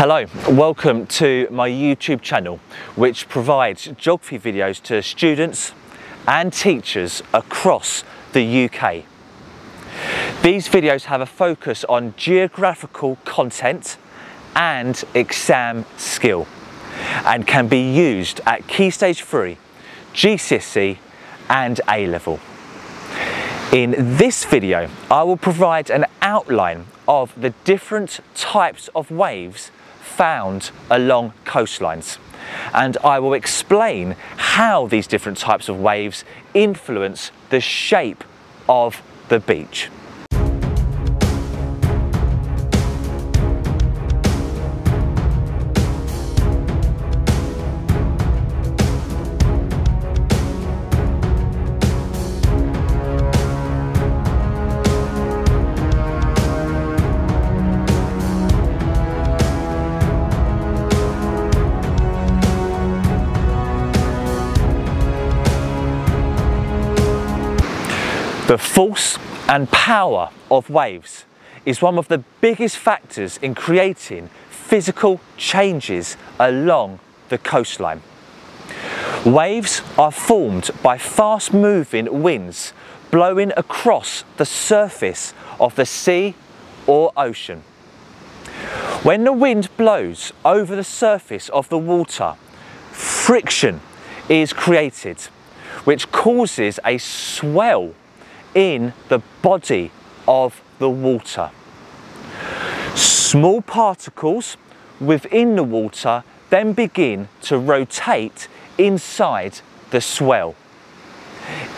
Hello, welcome to my YouTube channel which provides geography videos to students and teachers across the UK. These videos have a focus on geographical content and exam skill and can be used at Key Stage 3, GCSE and A-Level. In this video, I will provide an outline of the different types of waves found along coastlines. And I will explain how these different types of waves influence the shape of the beach. The force and power of waves is one of the biggest factors in creating physical changes along the coastline. Waves are formed by fast moving winds blowing across the surface of the sea or ocean. When the wind blows over the surface of the water, friction is created, which causes a swell in the body of the water. Small particles within the water then begin to rotate inside the swell.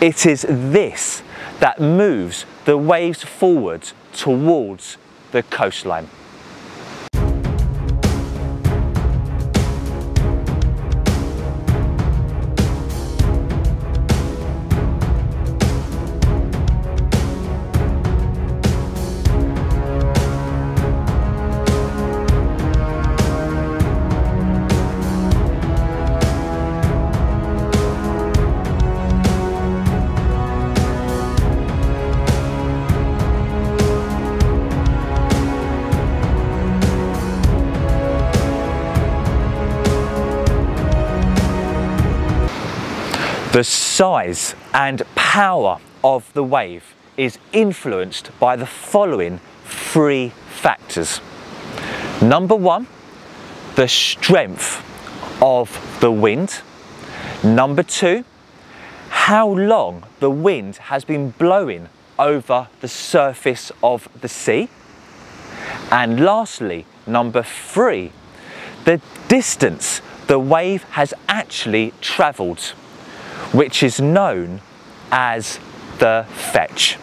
It is this that moves the waves forward towards the coastline. The size and power of the wave is influenced by the following three factors. Number one, the strength of the wind. Number two, how long the wind has been blowing over the surface of the sea. And lastly, number three, the distance the wave has actually travelled which is known as the fetch.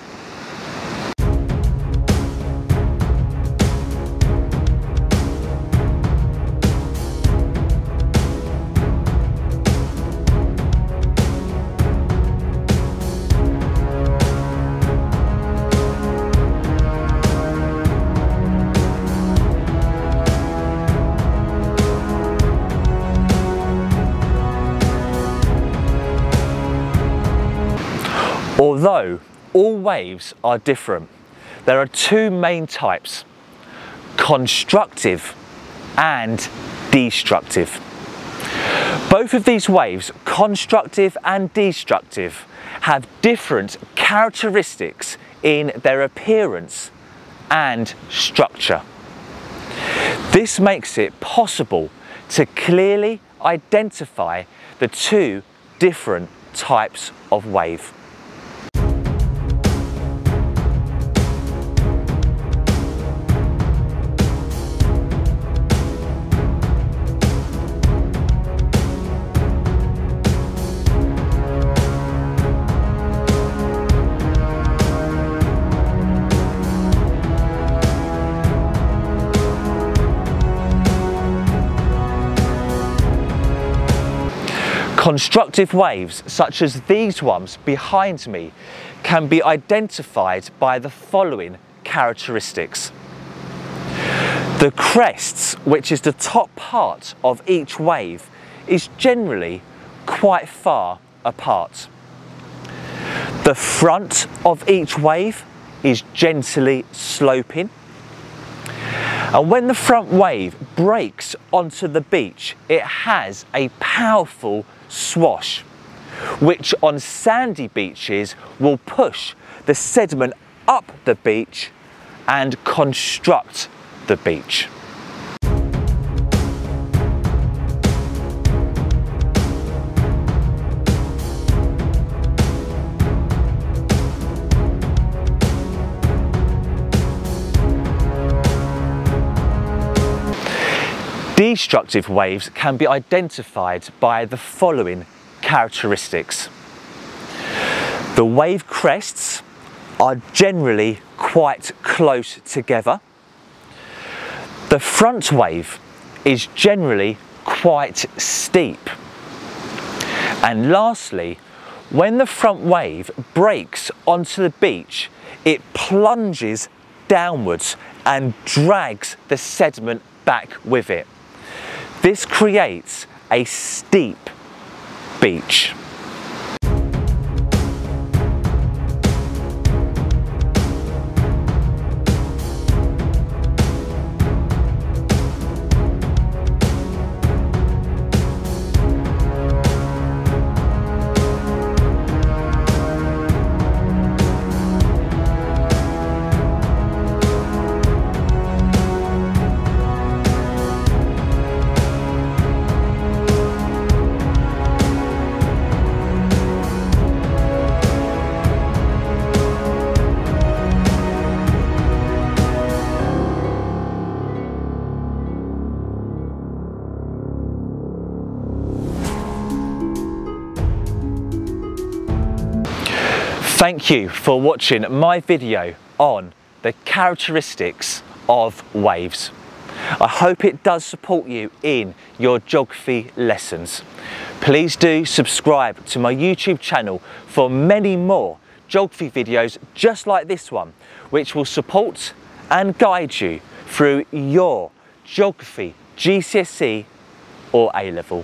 Although all waves are different, there are two main types, constructive and destructive. Both of these waves, constructive and destructive, have different characteristics in their appearance and structure. This makes it possible to clearly identify the two different types of wave. Constructive waves, such as these ones behind me, can be identified by the following characteristics. The crests, which is the top part of each wave, is generally quite far apart. The front of each wave is gently sloping. And when the front wave breaks onto the beach, it has a powerful swash, which on sandy beaches will push the sediment up the beach and construct the beach. Destructive waves can be identified by the following characteristics. The wave crests are generally quite close together. The front wave is generally quite steep. And lastly, when the front wave breaks onto the beach, it plunges downwards and drags the sediment back with it. This creates a steep beach. Thank you for watching my video on the characteristics of waves. I hope it does support you in your geography lessons. Please do subscribe to my YouTube channel for many more geography videos just like this one, which will support and guide you through your geography, GCSE or A-level.